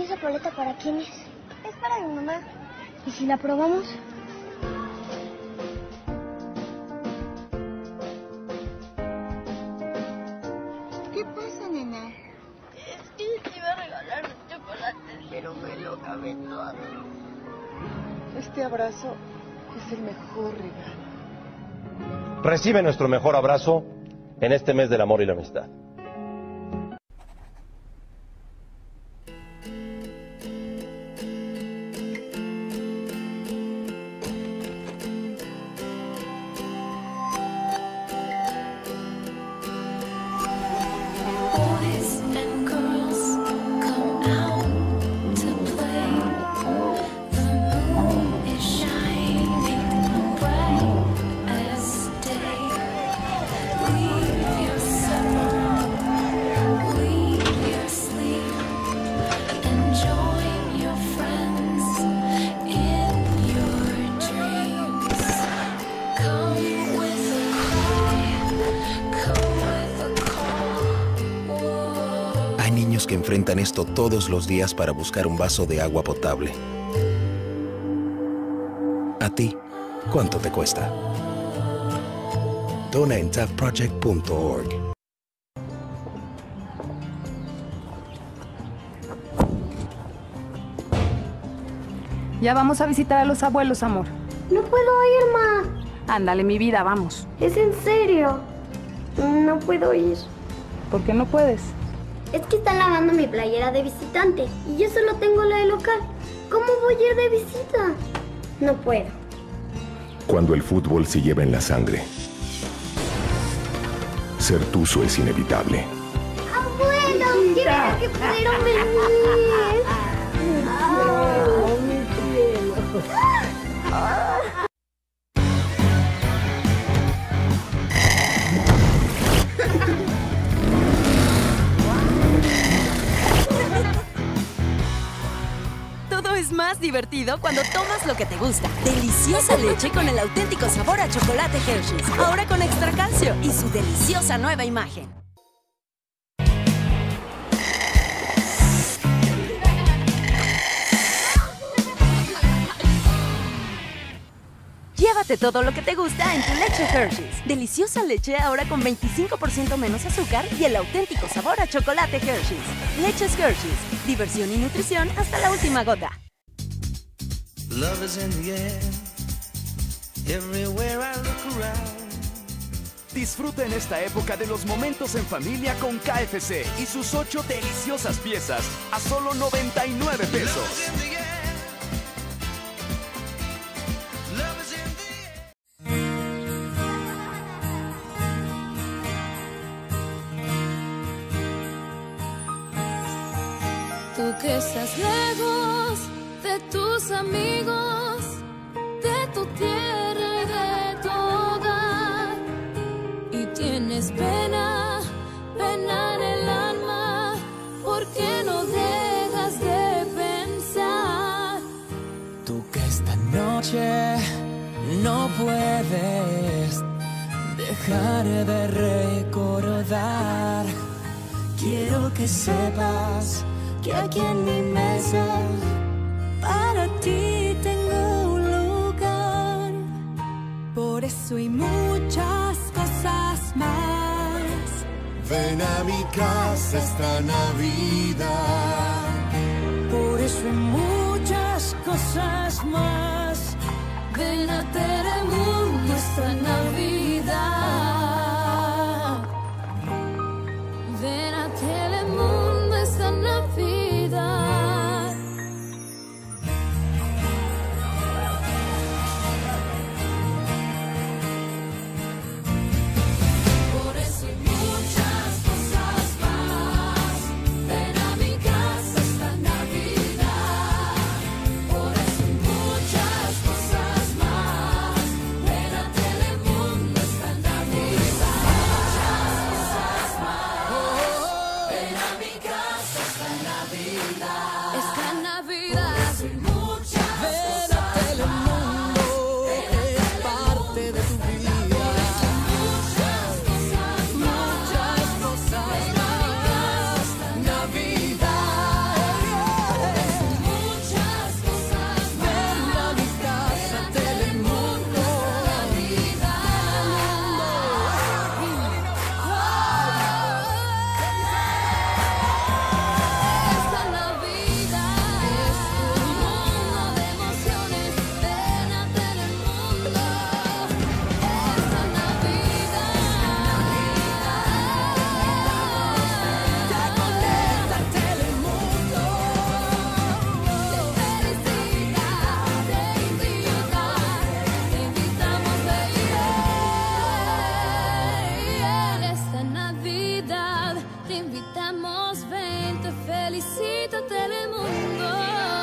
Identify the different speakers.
Speaker 1: ¿Y esa paleta para quién es?
Speaker 2: Es para mi mamá.
Speaker 1: ¿Y si la probamos?
Speaker 2: ¿Qué pasa, nena?
Speaker 3: Es que te iba a regalar un chocolate, pero me lo acabé todo.
Speaker 2: Este abrazo es el mejor regalo.
Speaker 4: Recibe nuestro mejor abrazo en este mes del amor y la amistad.
Speaker 5: Que enfrentan esto todos los días para buscar un vaso de agua potable. ¿A ti cuánto te cuesta? Dona en tapproject.org.
Speaker 6: Ya vamos a visitar a los abuelos, amor.
Speaker 1: No puedo ir, ma.
Speaker 6: Ándale, mi vida, vamos.
Speaker 1: Es en serio. No puedo ir.
Speaker 6: ¿Por qué no puedes?
Speaker 1: Es que están lavando mi playera de visitante y yo solo tengo la de local. ¿Cómo voy a ir de visita? No puedo.
Speaker 7: Cuando el fútbol se lleva en la sangre. Ser tuzo es inevitable.
Speaker 1: Abuelo, qué bueno que pudieron venir.
Speaker 8: Todo es divertido cuando tomas lo que te gusta. Deliciosa leche con el auténtico sabor a chocolate Hershey's. Ahora con extra calcio y su deliciosa nueva imagen. Llévate todo lo que te gusta en tu leche Hershey's. Deliciosa leche ahora con 25% menos azúcar y el auténtico sabor a chocolate Hershey's. Leches Hershey's. Diversión y nutrición hasta la última gota.
Speaker 9: Love is in the air. Everywhere I look around.
Speaker 10: Disfruta en esta época de los momentos en familia con KFC y sus ocho deliciosas piezas a solo 99 pesos.
Speaker 11: Tú que estás lejos de tus amigos, de tu tierra de tu hogar, y tienes pena, pena en el alma, porque no dejas de pensar.
Speaker 9: Tú que esta noche no puedes dejar de recordar. Quiero que sepas que aquí en mi mesa para ti tengo un lugar.
Speaker 11: Por eso y muchas cosas más.
Speaker 12: Ven a mi casa esta Navidad. Por eso y muchas cosas más.
Speaker 4: Ven a Teremus. invitamos, ven, te felicito Telemundo.